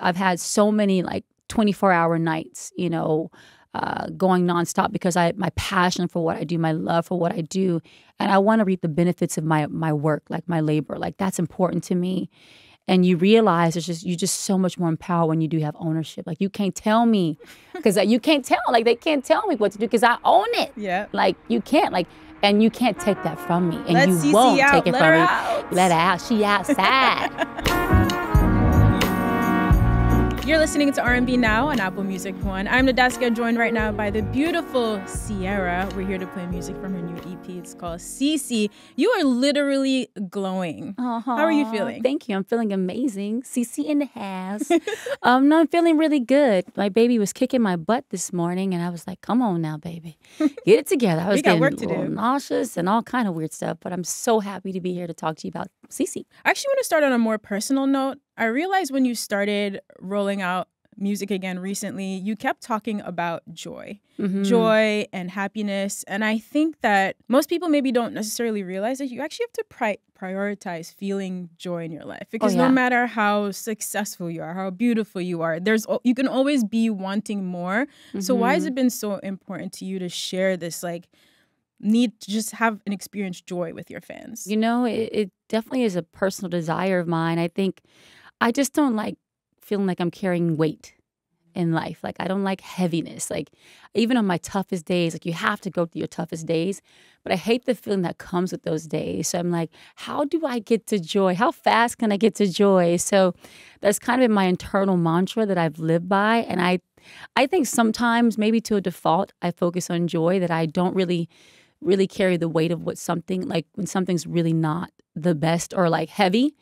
I've had so many like 24 hour nights, you know, uh, going nonstop because I my passion for what I do, my love for what I do, and I want to reap the benefits of my my work, like my labor, like that's important to me. And you realize it's just you're just so much more empowered when you do have ownership. Like you can't tell me because you can't tell like they can't tell me what to do because I own it. Yeah. Like you can't like. And you can't take that from me, and Let you CiCi won't out. take it Let from her me. out. Let her out. She outside. You're listening to R&B Now on Apple Music One. I'm Nadeska, joined right now by the beautiful Ciara. We're here to play music from her new EP. It's called CiCi. You are literally glowing. How are you feeling? Thank you. I'm feeling amazing. CiCi in the house. um, no, I'm feeling really good. My baby was kicking my butt this morning, and I was like, "Come on now, baby, get it together." I was getting work a little do. nauseous and all kind of weird stuff, but I'm so happy to be here to talk to you about CiCi. I actually want to start on a more personal note. I realized when you started rolling out music again recently, you kept talking about joy, Mhm. joy and happiness. And I think that most people maybe don't necessarily realize that you actually have to pri- prioritize feeling joy in your life because yeah. no matter how successful you are, how beautiful you are, there's you can always be wanting more. So why has Mhm. it been so important to you to share this like need to just have and experience joy with your fans? You know, it, it definitely is a personal desire of mine. I think I just don't like feeling like I'm carrying weight mm-hmm. in life. Like I don't like heaviness. Like even on my toughest days, like you have to go through your toughest days, but I hate the feeling that comes with those days. So I'm like, how do I get to joy? How fast can I get to joy? So that's kind of been my internal mantra that I've lived by and I I think sometimes maybe to a default I focus on joy that I don't really really carry the weight of what something like when something's really not the best or like heavy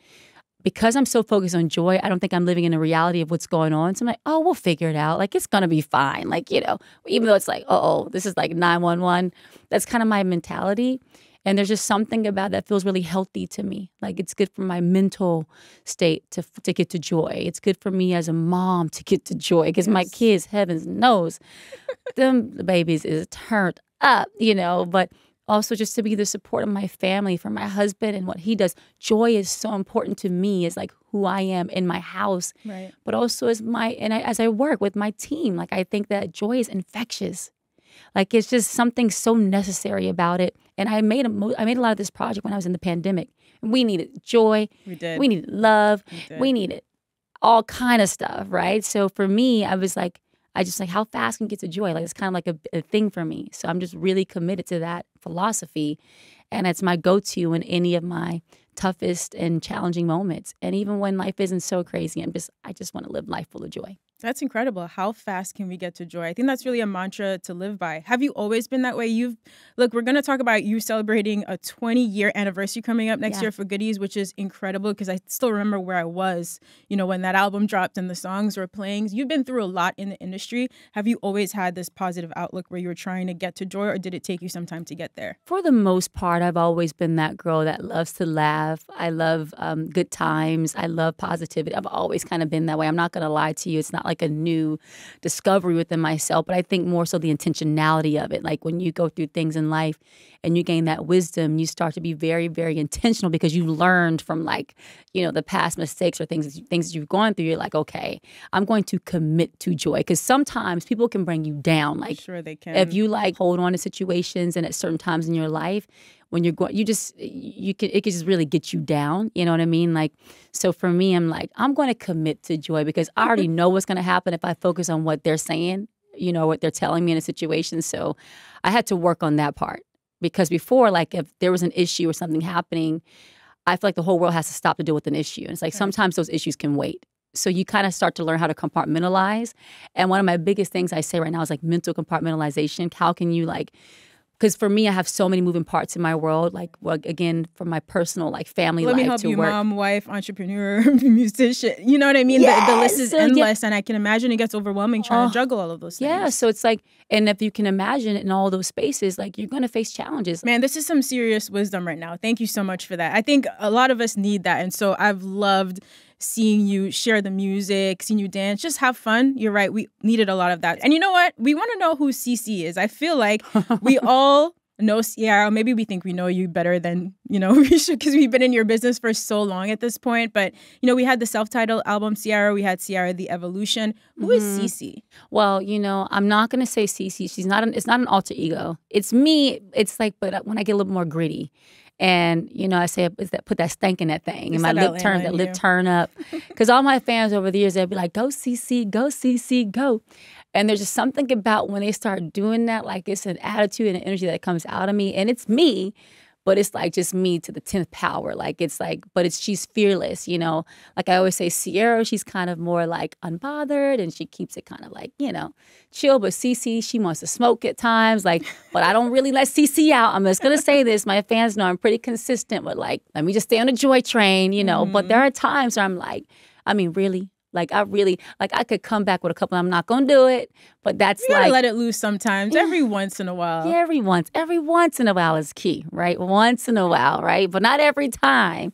because I'm so focused on joy, I don't think I'm living in a reality of what's going on. So I'm like, oh, we'll figure it out. Like it's gonna be fine. Like, you know, even though it's like, oh, this is like 911. That's kind of my mentality. And there's just something about that feels really healthy to me. Like it's good for my mental state to to get to joy. It's good for me as a mom to get to joy because my kids, heavens knows, them babies is turned up, you know. But also just to be the support of my family, for my husband and what he does. Joy is so important to me. Is like who I am in my house, Right. but also as my and I, as I work with my team. Like I think that joy is infectious. Like it's just something so necessary about it. And I made a mo- I made a lot of this project when I was in the pandemic. We needed joy. We did. We needed love. did. We needed all kind of stuff, right? So for me, I was like, I just like how fast can you get to joy? Like it's kind of like a, a thing for me. So I'm just really committed to that philosophy, and it's my go-to in any of my toughest and challenging moments. And even when life isn't so crazy, I'm just I just want to live life full of joy. That's incredible. How fast can we get to joy? I think that's really a mantra to live by. Have you always been that way? You've look, we're gonna talk about you celebrating a 20 year anniversary coming up next Yeah. year for Goodies, which is incredible because I still remember where I was, you know, when that album dropped and the songs were playing. You've been through a lot in the industry. Have you always had this positive outlook where you were trying to get to joy, or did it take you some time to get there? For the most part, I've always been that girl that loves to laugh. I love um, good times. I love positivity. I've always kind of been that way. I'm not going to lie to you. It's not like a new discovery within myself, but I think more so the intentionality of it. Like when you go through things in life and you gain that wisdom, you start to be very, very intentional because you learned from like, you know, the past mistakes or things things that you've gone through. You're like, okay, I'm going to commit to joy because sometimes people can bring you down. Like Sure, they can. if you like hold on to situations and at certain times in your life when you're going you just you can it can just really get you down you know what i mean? Like so for me i'm like i'm going to commit to joy because i already know what's going to happen if i focus on what they're saying you know what they're telling me in a situation. So i had to work on that part because before like if there was an issue or something happening i feel like the whole world has to stop to deal with an issue. And it's like Right. sometimes those issues can wait. So you kind of start to learn how to compartmentalize. And one of my biggest things i say right now is like mental compartmentalization. How can you like because for me i have so many moving parts in my world like well, again from my personal like family Let life me help to you, work mom, wife, entrepreneur, musician. You know what I mean? The, the list is so yeah. endless, and I can imagine it gets overwhelming trying Oh, to juggle all of those things. yeah so it's like and if you can imagine in all those spaces like you're going to face challenges Man, this is some serious wisdom right now. Thank you so much for that. I think a lot of us need that. And so I've loved seeing you share the music, seeing you dance, just have fun. You're right. We needed a lot of that. And you know what? We want to know who CiCi is. I feel like we all know Ciara. Maybe we think we know you better than you know we should because we've been in your business for so long at this point. But you know, we had the self-titled album Ciara. We had Ciara the Evolution. Who is Mhm. CiCi? Well, you know, I'm not gonna say CiCi. She's not. An, it's not an alter ego. It's me. It's like, but when I get a little more gritty, and you know, I say, is that put that stank in that thing, You and my lip turn, that lip turn up, because all my fans over the years they'd be like, go CiCi, go CiCi, go, and there's just something about when they start doing that, like it's an attitude and an energy that comes out of me, and it's me. But it's like just me to the tenth power. Like it's like, but it's she's fearless, you know. Like I always say, Ciara, she's kind of more like unbothered, and she keeps it kind of like you know chill. But CiCi, she wants to smoke at times. Like, but I don't really let CiCi out. I'm just gonna say this. My fans know I'm pretty consistent with like, let me just stay on the joy train, you know. But mm-hmm. there are times where I'm like, I mean, really, like I really like I could come back with a couple. I'm not gonna do it, but that's You gotta like let it loose sometimes, every once in a while. yeah, every once, every once in a while is key, right? Once in a while, right? But not every time.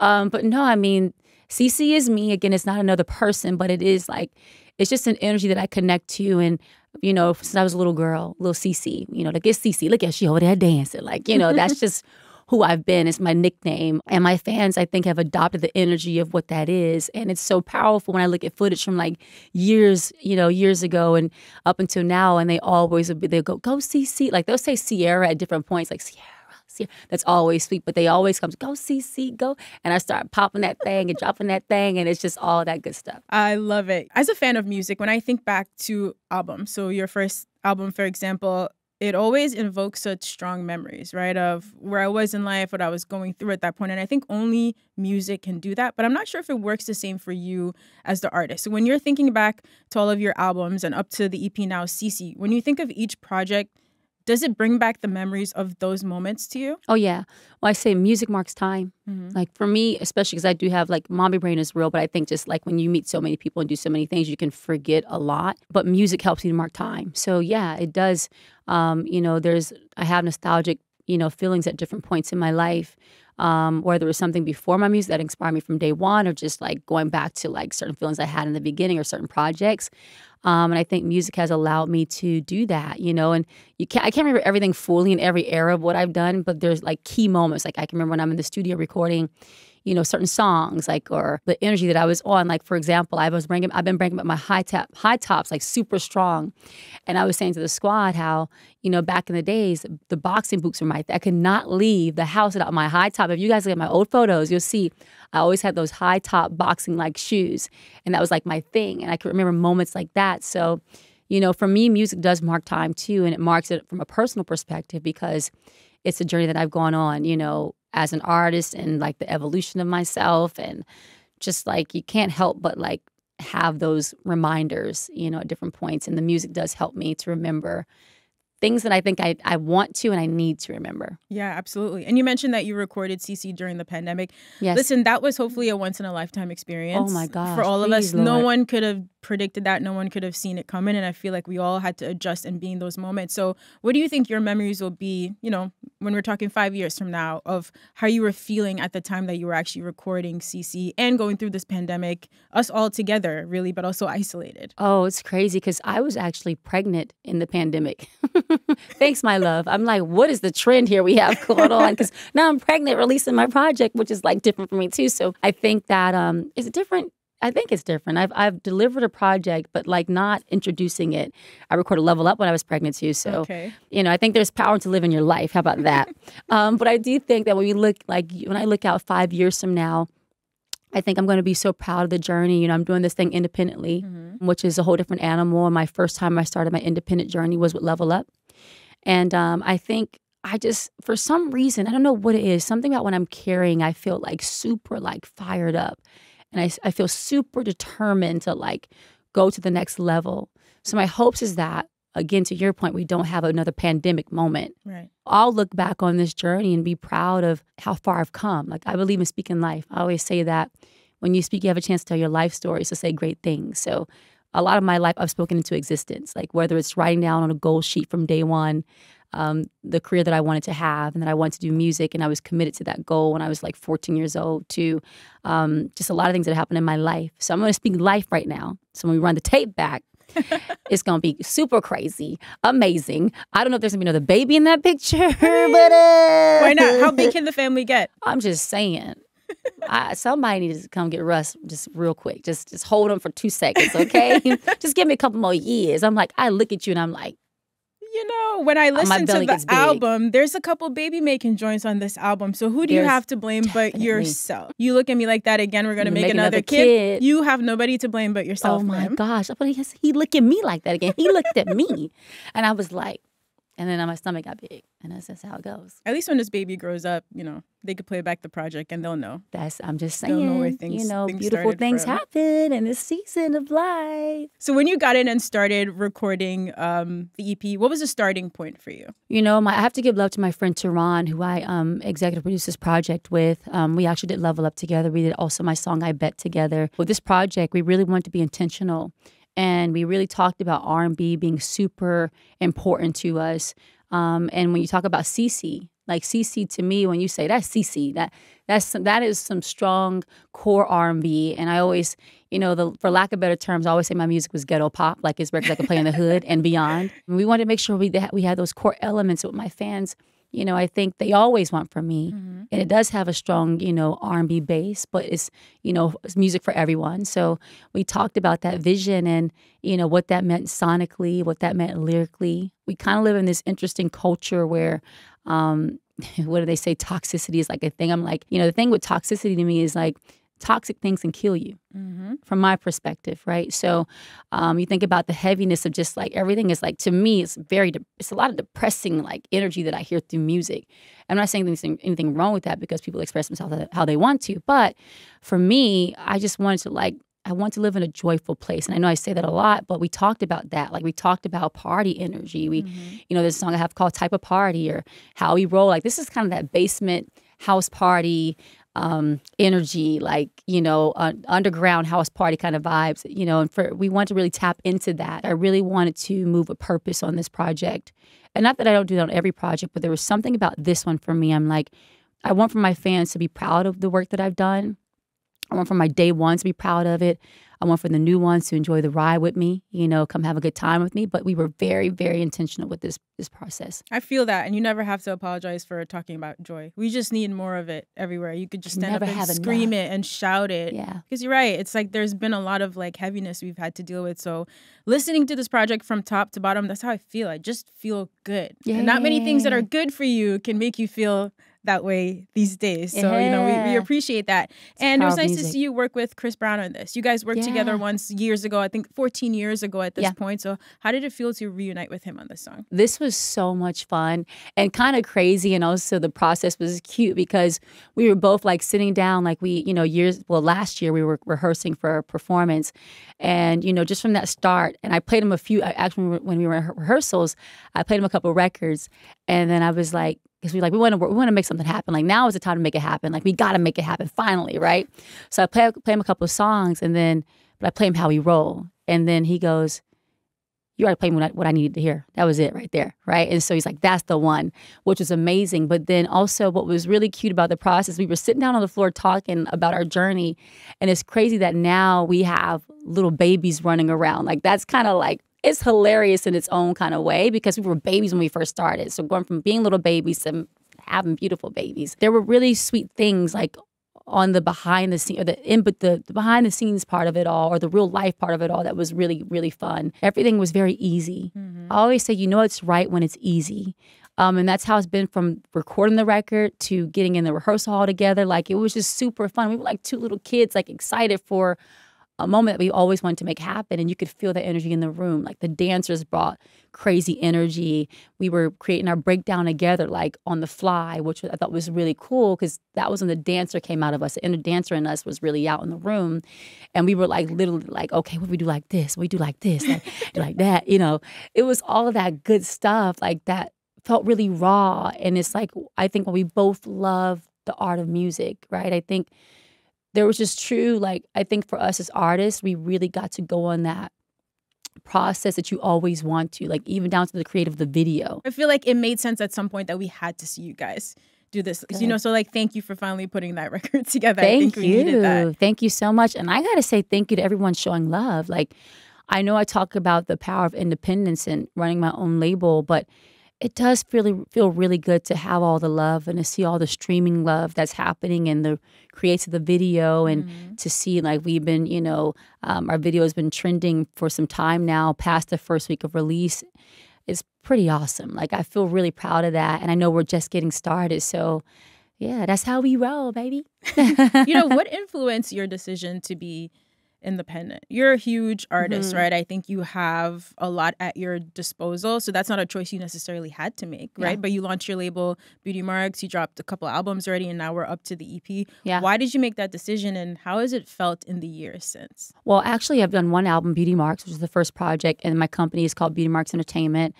Um, but no, I mean, CiCi is me. Again, it's not another person, but it is like it's just an energy that I connect to. And you know, since I was a little girl, little CiCi, you know, like it's CiCi. Look at she over there dancing, like you know, that's just who I've been. It's my nickname, and my fans, I think, have adopted the energy of what that is, and it's so powerful when I look at footage from like years, you know, years ago and up until now, and they always would be they go go CiCi, like they'll say Ciara at different points, like Ciara. Ciara. That's always sweet, but they always come go CiCi go, and I start popping that thing and dropping that thing, and it's just all that good stuff. I love it. As a fan of music, when I think back to albums, so your first album, for example, it always invokes such strong memories, right? Of where I was in life, what I was going through at that point. And I think only music can do that. But I'm not sure if it works the same for you as the artist. So when you're thinking back to all of your albums and up to the EP now, CiCi, when you think of each project, does it bring back the memories of those moments to you? Oh yeah, well I say music marks time. Like for me, especially because I do have like mommy brain is real, but I think just like when you meet so many people and do so many things, you can forget a lot. But music helps you to mark time. So yeah, it does. Um, you know, there's I have nostalgic, you know, feelings at different points in my life. Um, it was something before my music that inspired me from day one, or just like going back to like certain feelings I had in the beginning or certain projects. Um, and I think music has allowed me to do that, you know. And you can't, I can't remember everything fully in every era of what I've done, but there's like key moments. Like I can remember when I'm in the studio recording, you know, certain songs, like or the energy that I was on. Like for example, I was bringing, I've been bringing up my high top, high tops, like super strong. And I was saying to the squad how, you know, back in the days, the boxing boots were my. I could not leave the house without my high top. If you guys look at my old photos, you'll see I always had those high top boxing like shoes, and that was like my thing. And I can remember moments like that. So, you know, for me, music does mark time too, and it marks it from a personal perspective because it's a journey that I've gone on. You know, as an artist and like the evolution of myself, and just like you can't help but like have those reminders, you know, at different points. And the music does help me to remember things that I think I, I want to and I need to remember. Yeah, absolutely. And you mentioned that you recorded CiCi during the pandemic. Yes. Listen, that was hopefully a once in a lifetime experience. Oh my gosh, For all of us, please, no one could have predicted that. No one could have seen it coming. And I feel like we all had to adjust and be in those moments. So, what do you think your memories will be, you know, when we're talking five years from now, of how you were feeling at the time that you were actually recording CiCi and going through this pandemic, us all together, really, but also isolated? Oh, it's crazy because I was actually pregnant in the pandemic. Thanks, my love. I'm like, what is the trend here we have going on? Because now I'm pregnant, releasing my project, which is like different for me too. So I think that um, it's different. I think it's different. I've I've delivered a project, but like not introducing it. I recorded Level Up when I was pregnant too. So Okay. you know, I think there's power to live in your life. How about that? um, but I do think that when we look like when I look out five years from now, I think I'm going to be so proud of the journey. You know, I'm doing this thing independently, which is a whole different animal. And my first time I started my independent journey was with Level Up, and um, I think I just for some reason I don't know what it is. Something about when I'm carrying, I feel like super like fired up, and I I feel super determined to like go to the next level. So my hopes is that again to your point, we don't have another pandemic moment. Right. I'll look back on this journey and be proud of how far I've come. Like I believe in speaking life. I always say that when you speak, you have a chance to tell your life stories to say great things. So a lot of my life I've spoken into existence, like whether it's writing down on a goal sheet from day one, um, the career that I wanted to have and that I wanted to do music and I was committed to that goal when I was like 14 years old to um, just a lot of things that happened in my life. So I'm going to speak life right now. So when we run the tape back, it's gonna be super crazy, amazing. I don't know if there's gonna be another baby in that picture, but uh, Why not? How big can the family get? I'm just saying. I, somebody needs to come get Russ just real quick. Just just hold him for two seconds, okay? just give me a couple more years. I'm like, I look at you and I'm like, You know, when I Uh, listen to the album, there's a couple baby making joints on this album. So who do you have to blame but yourself? You look at me like that again. We're gonna make, make another, another kid. kid. You have nobody to blame but yourself. oh my ma'am. gosh, but he, he looked at me like that again. He looked at me, and I was like, and then my stomach got big, and that's just how it goes. At least when this baby grows up, you know, they could play back the project and they'll know. That's I'm just saying, where you know, things beautiful things from. happen in this season of life. So when you got in and started recording um, the EP, what was the starting point for you? You know, my, I have to give love to my friend Tehran, who I um, executive produced this project with. Um, we actually did Level Up together. We did also my song I Bet together. With this project, we really wanted to be intentional, and we really talked about R and B being super important to us. Um, and when you talk about CiCi, like CiCi to me, when you say that's CiCi, that that's that is some strong core R and B. And I always, you know, the for lack of better terms, I always say my music was ghetto pop, like it's records I could play in the hood and beyond. And we wanted to make sure we that we had those core elements with my fans. You know, I think they always want from me, and it does have a strong, you know, R and B base, but it's you know, it's music for everyone. So we talked about that vision and you know what that meant sonically, what that meant lyrically. We kind of live in this interesting culture where um, what do they say? Toxicity is like a thing. I'm like, you know, the thing with toxicity to me is like toxic things can kill you Mm-hmm. from my perspective, right? So um, you think about the heaviness of just like everything is like to me, it's very, de- it's a lot of depressing like energy that I hear through music. I'm not saying anything, anything wrong with that because people express themselves how they want to, but for me, I just wanted to like I want to live in a joyful place. And I know I say that a lot, but we talked about that. Like we talked about party energy. We, you know, there's a song I have called Type of Party or How We Roll. Like this is kind of that basement house party um, energy, like, you know, uh, underground house party kind of vibes, you know, and for we want to really tap into that. I really wanted to move a purpose on this project. And not that I don't do that on every project, but there was something about this one for me. I'm like, I want for my fans to be proud of the work that I've done. I want for my day ones to be proud of it. I want for the new ones to enjoy the ride with me, you know, come have a good time with me. But we were very, very intentional with this this process. I feel that, and you never have to apologize for talking about joy. We just need more of it everywhere. You could just stand Never up and have scream enough. it and shout it. Yeah. Because you're right. It's like there's been a lot of like heaviness we've had to deal with. So listening to this project from top to bottom, that's how I feel. I just feel good. And not many things that are good for you can make you feel that way these days. So, you know, we, we appreciate that. and it was nice to see you work with Chris Brown on this. You guys worked together once years ago, I think 14 years ago at this Yeah. point. So how did it feel to reunite with him on this song? This was so much fun and kind of crazy. And also, the process was cute because we were both like sitting down, like we, you know, years, well, last year we were rehearsing for a performance. And, you know, just from that start, and I played him a few, I- actually, when we were in rehearsals, I played him a couple of records. And then I was like, because we like we want to we want to make something happen. Like now is the time to make it happen. Like we got to make it happen finally, right? So I play play him a couple of songs, and then but I play him how we roll, and then he goes, "You already played me what I, what I needed to hear. That was it right there, right?" And so he's like, "That's the one," which was amazing. But then also, what was really cute about the process, we were sitting down on the floor talking about our journey, and it's crazy that now we have little babies running around. Like that's kind of like it's hilarious in its own kind of way because we were babies when we first started. So going from being little babies to having beautiful babies, there were really sweet things like on the behind the scene or the in but the, the behind the scenes part of it all or the real life part of it all that was really really fun. Everything was very easy. I always say you know it's right when it's easy. Um, and that's how it's been from recording the record to getting in the rehearsal hall together. Like it was just super fun. We were like two little kids like excited for a moment that we always wanted to make happen and you could feel the energy in the room. Like the dancers brought crazy energy. We were creating our breakdown together like on the fly which i thought was really cool because that was when the dancer came out of us. The inner dancer in us was really out in the room and we were like literally like okay what we do like this? We do like this like, like that you know? It was all of that good stuff like that felt really raw and it's like i think when we both love the art of music right? I think there was just true like i think for us as artists we really got to go on that process that you always want to like even down to the creative of the video I feel like it made sense at some point that we had to see you guys do this. You know, so like thank you for finally putting that record together. I thank think we needed that. you thank you so much and i gotta say thank you to everyone showing love like I know I talk about the power of independence and running my own label, but it does feel feel really good to have all the love and to see all the streaming love that's happening and the creates of the video and mm-hmm. to see like we've been you know um, our video has been trending for some time now past the first week of release. It's pretty awesome. Like i feel really proud of that and i know we're just getting started. So yeah that's how we roll baby. You know what influenced your decision to be independent. You're a huge artist, mm-hmm. right? I think you have a lot at your disposal. So that's not a choice you necessarily had to make, right? Yeah. But you launched your label Beauty Marks, you dropped a couple albums already, and now we're up to the EP. Yeah. Why did you make that decision and how has it felt in the years since? Well, actually, I've done one album, Beauty Marks, which is the first project, and my company is called Beauty Marks Entertainment.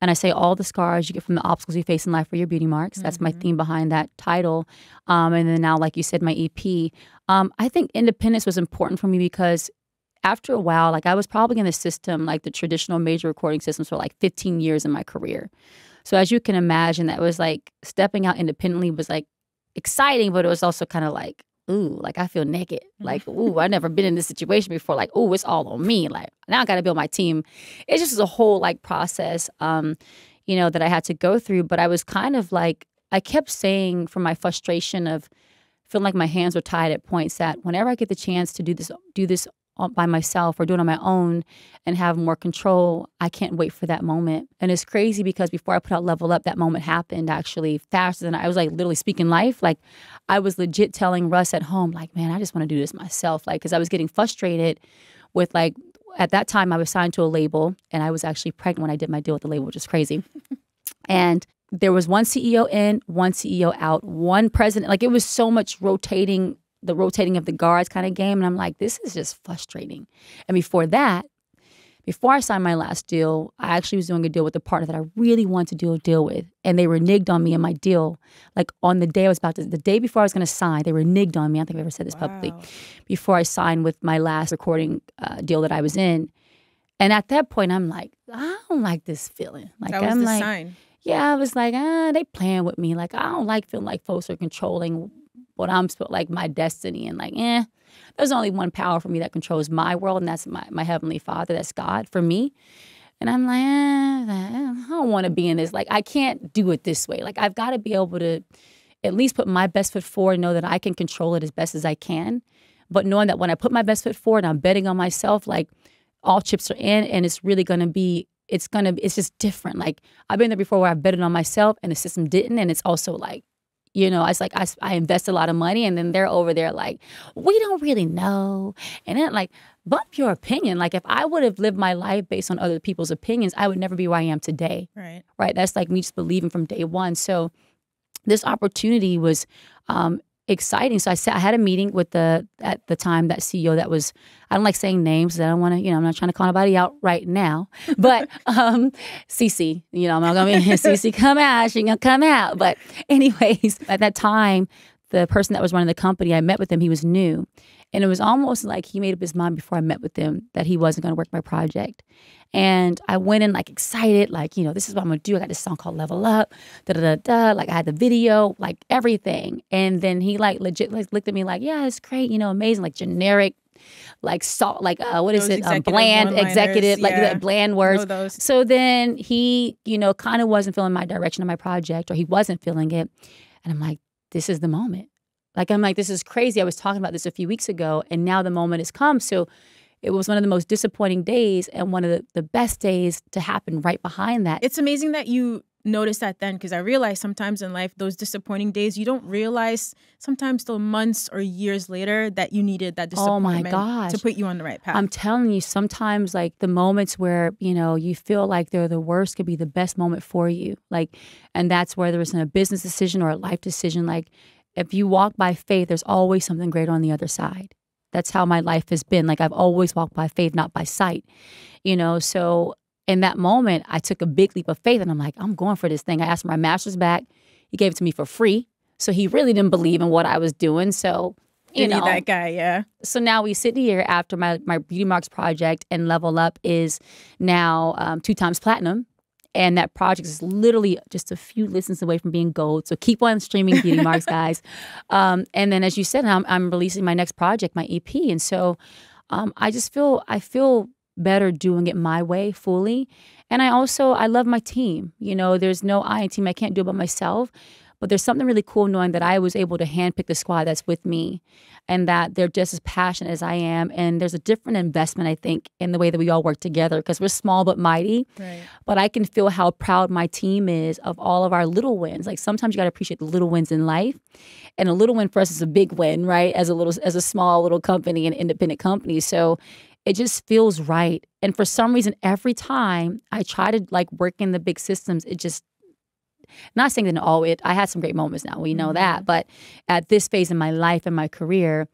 And I say all the scars you get from the obstacles you face in life are your beauty marks. That's mm-hmm. my theme behind that title. Um, and then now, like you said, my EP. Um, I think independence was important for me because after a while, like I was probably in the system, like the traditional major recording systems for like 15 years in my career. So as you can imagine, that was like stepping out independently was like exciting, but it was also kind of like, ooh, like I feel naked. Like, ooh, I've never been in this situation before. Like, ooh, it's all on me. Like now I gotta build my team. It's just a whole like process, um, you know, that I had to go through. But I was kind of like, I kept saying from my frustration of feeling like my hands were tied at points that whenever I get the chance to do this, do this by myself or do it on my own and have more control, I can't wait for that moment. And it's crazy because before I put out Level Up, that moment happened actually faster than I was like literally speaking life. Like I was legit telling Russ at home, like, man, I just want to do this myself. Like, because I was getting frustrated with like, at that time, I was signed to a label and I was actually pregnant when I did my deal with the label, which is crazy. and there was one CEO in, one CEO out, one president. Like it was so much rotating the rotating of the guards kind of game. And I'm like, this is just frustrating. And before that, before I signed my last deal, I actually was doing a deal with a partner that I really wanted to do a deal with. And they reneged on me in my deal. Like on the day I was about to, the day before I was going to sign, they reneged on me. I don't think I've ever said this wow. publicly. Before I signed with my last recording uh, deal that I was in. And at that point, I'm like, I don't like this feeling. Like, that was I'm the like, sign. Yeah, I was like, ah, they playing with me. Like, I don't like feeling like folks are controlling what I'm like my destiny and like, eh, there's only one power for me that controls my world, and that's my, my heavenly father, that's God for me. And I'm like, eh, I don't want to be in this. Like, I can't do it this way. Like, I've got to be able to at least put my best foot forward know that I can control it as best as I can. But knowing that when I put my best foot forward, I'm betting on myself, like all chips are in, and it's really going to be, it's going to, it's just different. Like, I've been there before where I've betted on myself and the system didn't. And it's also like, you know, it's like I, I invest a lot of money and then they're over there like, we don't really know. And then like, bump your opinion. Like if I would have lived my life based on other people's opinions, I would never be where I am today. Right. Right. That's like me just believing from day one. So this opportunity was um, exciting. So I said I had a meeting with the at the time that CEO that was I don't like saying names. I don't want to you know I'm not trying to call anybody out right now. But um, CiCi, you know I'm not gonna be CiCi come out. She gonna come out. But anyways, at that time, the person that was running the company, I met with him. He was new, and it was almost like he made up his mind before I met with him that he wasn't going to work my project. And I went in like excited, like, you know, this is what I'm going to do. I got this song called Level Up, da da da da. Like, I had the video, like everything. And then he like legit like looked at me like, yeah, it's great, you know, amazing, like generic like salt, like uh, what is those it? Um, bland executive, like that bland words. So then he, you know, kind of wasn't feeling my direction of my project, or he wasn't feeling it, and I'm like, this is the moment. Like I'm like, this is crazy. I was talking about this a few weeks ago, and now the moment has come. So it was one of the most disappointing days and one of the, the best days to happen right behind that. It's amazing that you noticed that then because I realized sometimes in life, those disappointing days, you don't realize sometimes till months or years later that you needed that disappointment oh my gosh. to put you on the right path. I'm telling you, sometimes like the moments where, you know, you feel like they're the worst could be the best moment for you. Like, and that's whether it's in a business decision or a life decision. Like, if you walk by faith, there's always something greater on the other side. That's how my life has been. Like I've always walked by faith, not by sight. You know, so in that moment, I took a big leap of faith and I'm like, I'm going for this thing. I asked for my master's back. He gave it to me for free. So he really didn't believe in what I was doing. So you, you know that guy, yeah. So now we sit here after my my Beauty Marks project and Level Up is now um, two times platinum. And that project is literally just a few listens away from being gold. So keep on streaming Beauty Marks, guys. Um, and then, as you said, I'm, I'm releasing my next project, my EP. And so um, I just feel, I feel better doing it my way fully. And I also I love my team. You know, there's no I in team. I can't do it by myself. But there's something really cool knowing that I was able to handpick the squad that's with me and that they're just as passionate as I am. And there's a different investment, I think, in the way that we all work together because we're small but mighty. Right. But I can feel how proud my team is of all of our little wins. Like sometimes you got to appreciate the little wins in life. And a little win for us is a big win, right? As a little, as a small little company, an independent company. So it just feels right. And for some reason, every time I try to like work in the big systems, it just not saying that all it I had some great moments now, we know mm-hmm. that. But at this phase in my life and my career,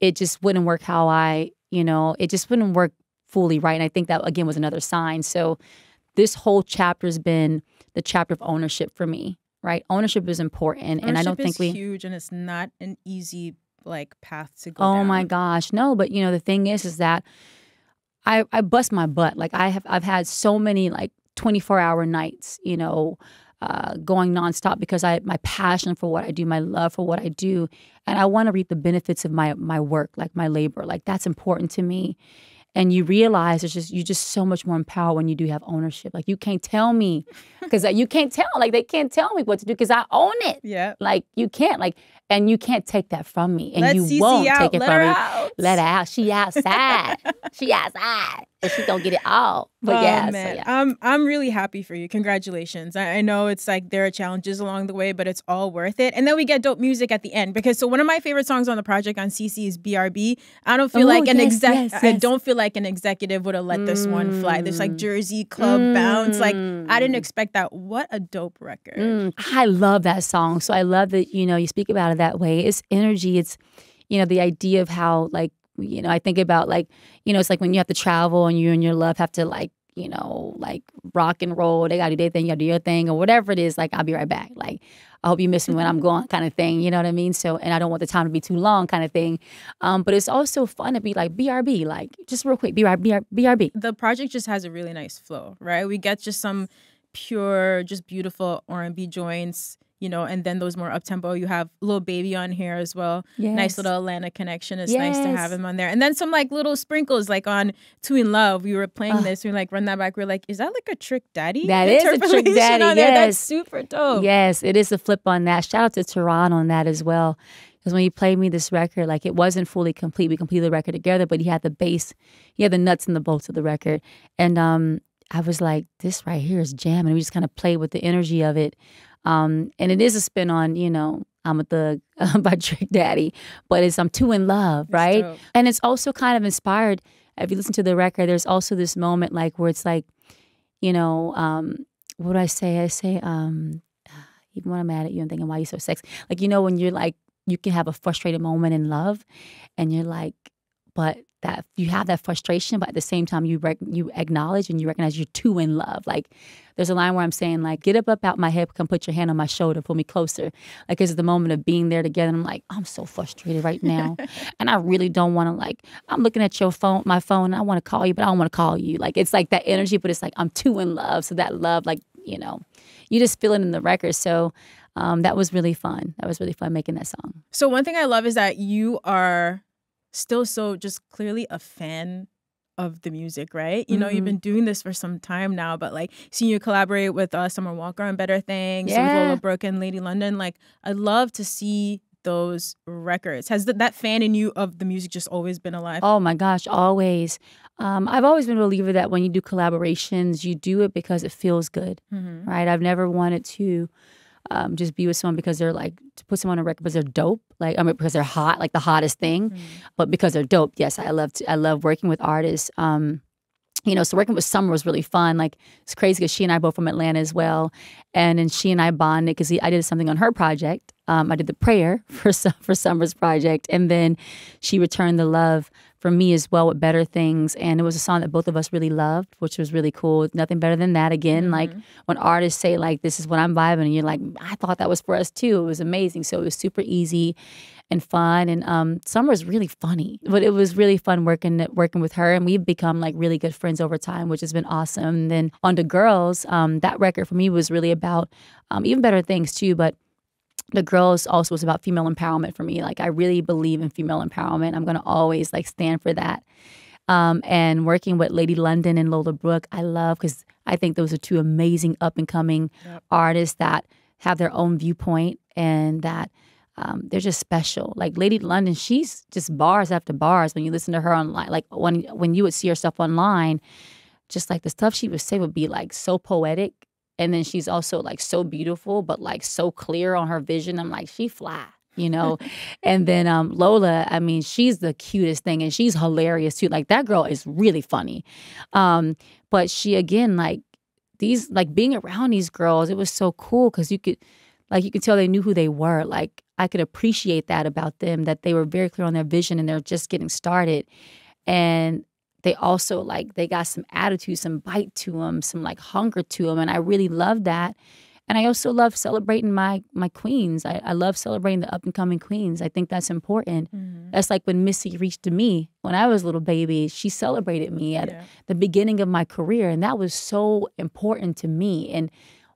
it just wouldn't work how I, you know, it just wouldn't work fully right. And I think that again was another sign. So this whole chapter has been the chapter of ownership for me. Right. Ownership is important. Ownership and I don't think we huge and it's not an easy like path to go. Oh down. my gosh. No, but you know, the thing is is that I, I bust my butt. Like I have I've had so many like 24 hour nights, you know, uh, going nonstop because I my passion for what I do, my love for what I do, and I want to reap the benefits of my my work, like my labor, like that's important to me. And you realize it's just you just so much more empowered when you do have ownership. Like you can't tell me because you can't tell like they can't tell me what to do because I own it. Yeah, like you can't like and you can't take that from me, and Let you CiCi won't out. take it Let from her me. out. Let her out. She outside. she outside, but she don't get it all. But oh, yeah, man. so yeah. I'm I'm really happy for you. Congratulations. I, I know it's like there are challenges along the way, but it's all worth it. And then we get dope music at the end because so one of my favorite songs on the project on CiCi is BRB. I don't feel Oh, like an yes, exec. yes, I don't feel like an executive would have let this one fly. There's like Mm. Jersey club bounce. Like I didn't Mm. expect that. What a dope record. Mm, I love that song. So I love that, you know, you speak about it that way. It's energy. It's, you know, the idea of how, like, you know, I think about, like, you know, it's like when you have to travel and you and your love have to, like, you know, like rock and roll. They got to do their thing, you got to do your thing, or whatever it is. Like, I'll be right back. Like, I hope you miss me when I'm gone, kind of thing. You know what I mean? So, and I don't want the time to be too long, kind of thing. Um, but it's also fun to be like BRB, like just real quick, BRB, BRB. the project just has a really nice flow, right? We get just some pure, just beautiful R and B joints, you know, and then those more up tempo. You have Lil Baby on here as well. Nice little Atlanta connection. It's nice to have Yes. him on there. And then some like little sprinkles, like on Two in Love. We were playing this. We like run that back. We are like, is that like a Trick Daddy? That is a Trick Daddy, there? That's yes. super dope. Yes, it is a flip on that. Shout out to Tehran on that as well. Because when he played me this record, like it wasn't fully complete. We completed the record together, but he had the bass, he had the nuts and the bolts of the record. And um, I was like, this right here is jam. And we just kind of played with the energy of it. Um, and it is a spin on, you know, I'm a thug by Trick Daddy, but it's I'm too in love, It's right? dope. And it's also kind of inspired. If you listen to the record, there's also this moment like where it's like, you know, um, what do I say? I say, um, even when I'm mad at you and thinking, why you so sexy? Like, you know, when you're like, you can have a frustrated moment in love and you're like, but that you have that frustration, but at the same time, you rec- you acknowledge and you recognize you're too in love. Like, there's a line where I'm saying, like, get up, up out my head, come put your hand on my shoulder, pull me closer. Like, it's the moment of being there together. And I'm like, I'm so frustrated right now. and I really don't want to, like, I'm looking at your phone, my phone, and I want to call you, but I don't want to call you. Like, it's like that energy, but it's like, I'm too in love. So that love, like, you know, you just feel it in the record. So um, that was really fun. That was really fun making that song. So one thing I love is that you are still so just clearly a fan of the music, right? You know, you've Mhm. been doing this for some time now, but like seeing you collaborate with uh, Summer Walker on Better Things, yeah. with. Lola Brooke and Lady London, like I love to see those records. Has th- that fan in you of the music just always been alive? Oh my gosh, always. Um, I've always been a believer that when you do collaborations, you do it because it feels good, Mhm. right? I've never wanted to um, just be with someone because they're like to put someone on a record because they're dope, like I mean because they're hot, like the hottest thing, but because they're dope. Yes, I love to, I love working with artists. Um, you know, so working with Summer was really fun. Like it's crazy because she and I both from Atlanta as well, and then she and I bonded because I did something on her project. Um, I did the prayer for for Summer's project, and then she returned the love for me as well with Better Things, and it was a song that both of us really loved, which was really cool. Nothing better than that. Again, like when artists say like this is what I'm vibing, and you're like, I thought that was for us too. It was amazing. So it was super easy and fun. And um, Summer's really funny, but it was really fun working working with her, and we've become like really good friends over time, which has been awesome. And then on to Girls, um, that record for me was really about um, even better things too, but. The girls also was about female empowerment for me. Like I really believe in female empowerment. I'm gonna always like stand for that. Um, and working with Lady London and Lola Brooke, I love because I think those are two amazing up and coming Yep. artists that have their own viewpoint and that um, they're just special. Like Lady London, she's just bars after bars when you listen to her online. Like when when you would see her stuff online, just like the stuff she would say would be like so poetic. And then she's also like so beautiful, but like so clear on her vision. I'm like, she fly, you know? and then um, Lola, I mean, she's the cutest thing and she's hilarious too. Like that girl is really funny. Um, but she, again, like these, like being around these girls, it was so cool because you could, like, you could tell they knew who they were. Like, I could appreciate that about them, that they were very clear on their vision and they're just getting started. And they also like they got some attitude, some bite to them, some like hunger to them, and I really love that. And I also love celebrating my my queens. I, I love celebrating the up and coming queens. I think that's important. Mhm. That's like when Missy reached to me when I was a little baby. She celebrated me at Yeah. the beginning of my career, and that was so important to me. And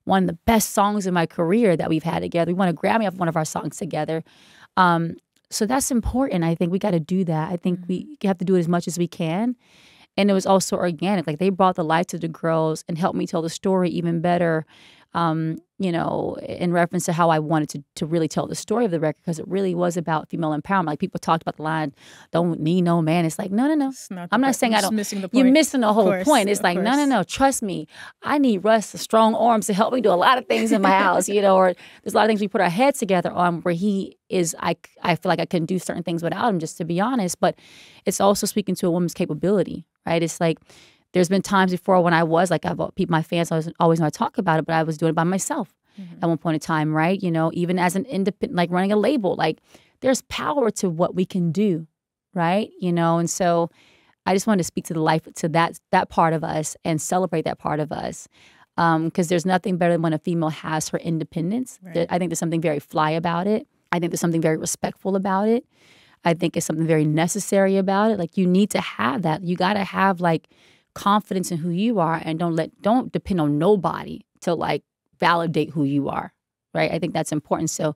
one of the best songs in my career that we've had together. We won a Grammy off one of our songs together. Um, so that's important. I think we got to do that. I think we mm-hmm. have to do it as much as we can. And it was also organic. Like they brought the light to the girls and helped me tell the story even better. Um, you know, in reference to how I wanted to to really tell the story of the record because it really was about female empowerment. Like people talked about the line, "Don't need no man." It's like, no, no, no. Not I'm not part- saying you're I don't- missing the point. You're missing the whole course, point. It's like, no, no, no. Trust me. I need Russ strong arms to help me do a lot of things in my house, you know, or there's a lot of things we put our heads together on where he is, I, I feel like I couldn't do certain things without him, just to be honest. But it's also speaking to a woman's capability, right? It's like, there's been times before when I was like, I've my fans always, always know I talk about it, but I was doing it by myself mm-hmm. at one point in time, right? You know, even as an independent, like running a label, like there's power to what we can do, right? You know, and so I just wanted to speak to the life to that that part of us and celebrate that part of us. Um, because there's nothing better than when a female has her independence. Right. I think there's something very fly about it. I think there's something very respectful about it. I think it's something very necessary about it. Like you need to have that. You got to have like confidence in who you are, and don't let don't depend on nobody to like validate who you are. Right. I think that's important. So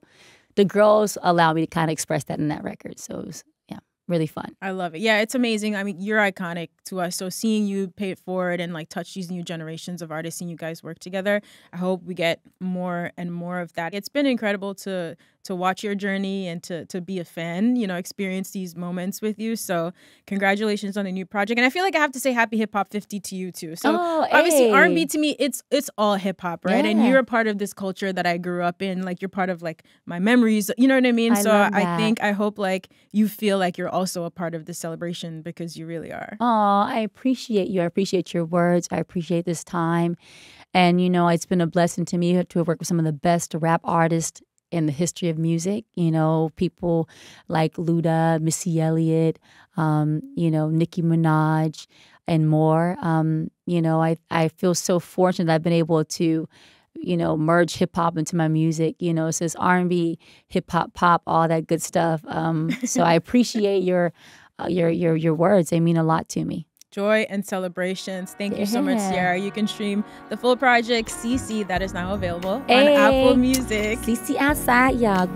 the girls allow me to kind of express that in that record. So it was yeah, really fun. I love it. Yeah, it's amazing. I mean, you're iconic to us. So seeing you pay it forward and like touch these new generations of artists, and you guys work together, I hope we get more and more of that. It's been incredible to to watch your journey and to to be a fan. You know, experience these moments with you. So congratulations on the new project. And I feel like I have to say Happy Hip Hop 50 to you too. So oh, obviously hey. R&B to me it's it's all hip hop, right? And you're a part of this culture that I grew up in. Like you're part of like my memories. You know what I mean? I so I think I hope like you feel like you're also a part of the celebration because you really are. Oh, I appreciate you. I appreciate your words. I appreciate this time. And, you know, it's been a blessing to me to have worked with some of the best rap artists in the history of music. You know, people like Luda, Missy Elliott, um, you know, Nicki Minaj, and more. Um, you know, I, I feel so fortunate I've been able to you know, merge hip hop into my music. You know, it says R and B, hip hop, pop, all that good stuff. Um, so I appreciate your, uh, your, your, your words. They mean a lot to me. Joy and celebrations. Thank you so much, Yeah. Ciara. You can stream the full project CiCi that is now available Hey. on Apple Music. CiCi outside, y'all.